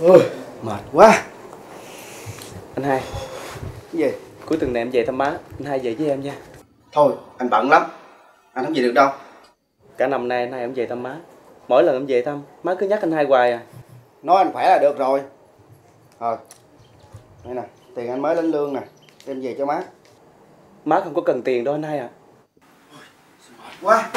Ôi, mệt quá. Anh hai Cái gì? Cuối tuần này em về thăm má. Anh hai về với em nha. Thôi, anh bận lắm. Anh không về được đâu. Cả năm nay anh hai em về thăm má. Mỗi lần em về thăm Má cứ nhắc anh hai hoài à. Nói anh khỏe là được rồi. Rồi Đây nè, tiền anh mới lên lương nè. Đem về cho má. Má không có cần tiền đâu anh hai à Quá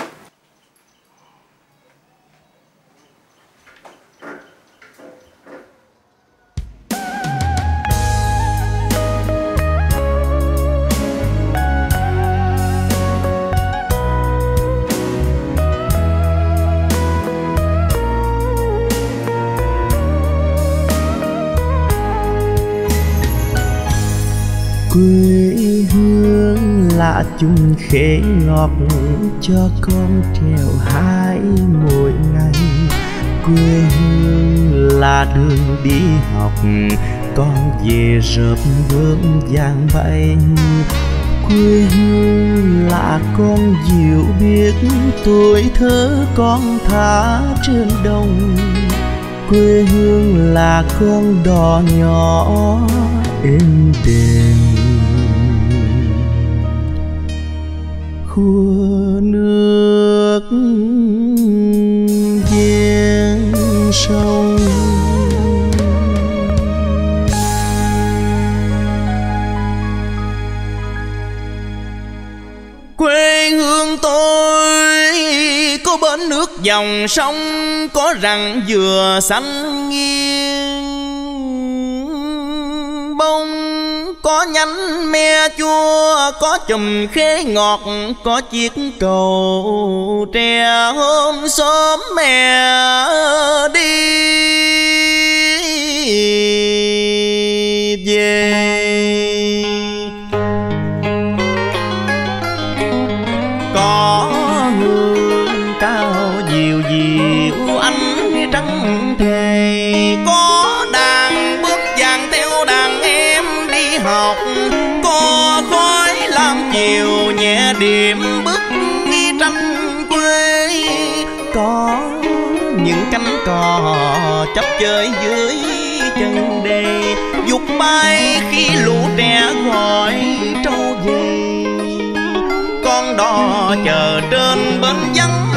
chung khế ngọt cho con trèo hai mỗi ngày. Quê hương là đường đi học, con về rợp bướm vàng bay. Quê hương là con diệu biết tuổi thơ con thả trên đồng. Quê hương là con đò nhỏ êm đềm. Khua nước giang sông. Quê hương tôi có bến nước dòng sông, có rặng dừa xanh nghiêng. Có nhánh me chua, có chùm khế ngọt, có chiếc cầu tre. Hôm sớm mẹ đi về. Nhẹ điểm bức nghi tranh quê. Có những cánh cò chấp chơi dưới chân đê. Dục bay khi lũ trẻ gọi trâu về. Con đò chờ trên bến vắng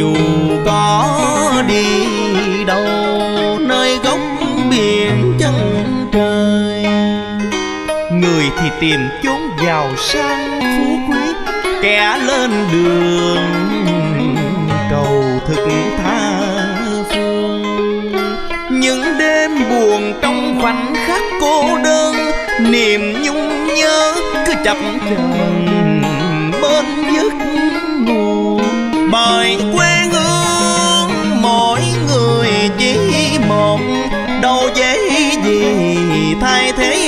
dù có đi đâu, nơi góc biển chân trời. Người thì tìm chốn giàu sang phú quý, kẻ lên đường cầu thực tha phương. Những đêm buồn trong khoảnh khắc cô đơn, niềm nhung nhớ cứ chập chờn. Đâu dễ gì thay thế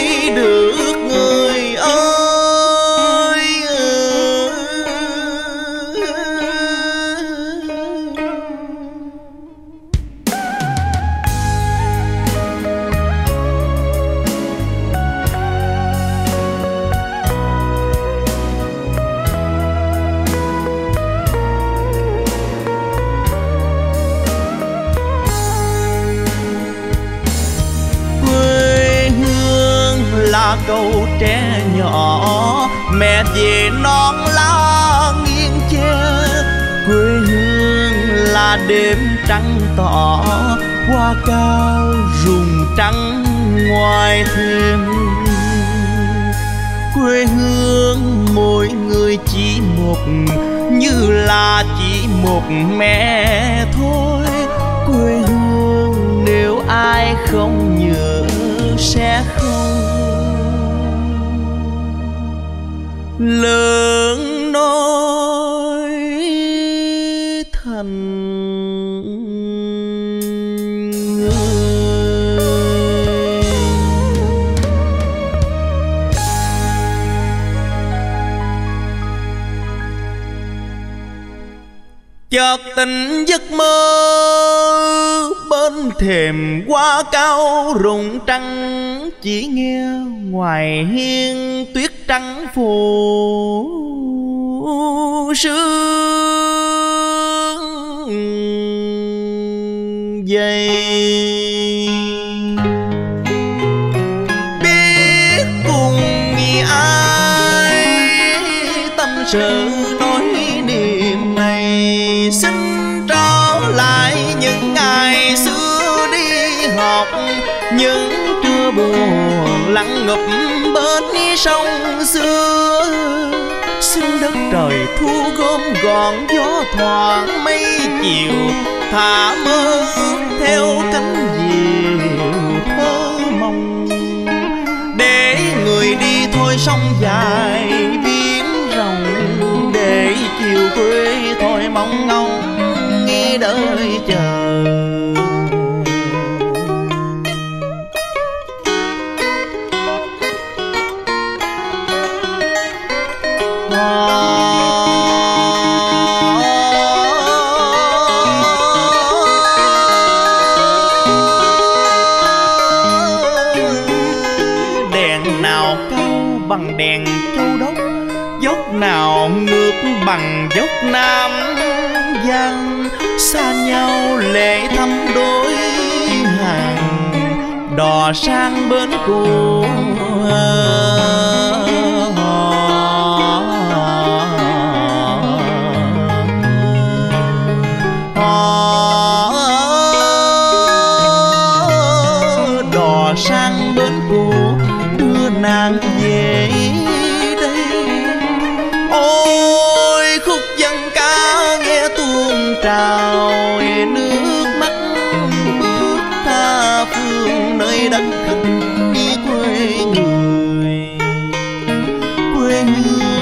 câu tre nhỏ, mẹ về non lá nghiêng che quê hương là đêm trắng tỏ, hoa cao rùng trắng ngoài thềm. Quê hương mỗi người chỉ một, như là chỉ một mẹ thôi. Quê hương nếu ai không nhớ sẽ không lớn nói thành chợt tỉnh giấc mơ thềm hoa cao rụng trăng, chỉ nghe ngoài hiên tuyết trắng phủ sương dày. Biết cùng ai tâm sự những trưa buồn lặng ngập bên sông xưa. Xin đất trời thu gom gọn, gió thoảng mây chiều, thả mơ ước theo cánh diều thơ mong. Để người đi thôi sông dài biến rộng, để chiều quê thôi mong ngóng, nghe đợi chờ. Bằng đèn châu đốc, dốc nào ngược bằng dốc nam. Giang xa nhau lệ thăm đôi hàng, đò sang bến cũ quê